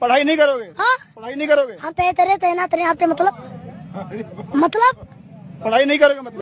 पढ़ाई नहीं करोगे? हाँ। पढ़ाई नहीं करोगे? हम तय तरे तैनात रहे आपके मतलब मतलब? पढ़ाई नहीं करोगे मतलब?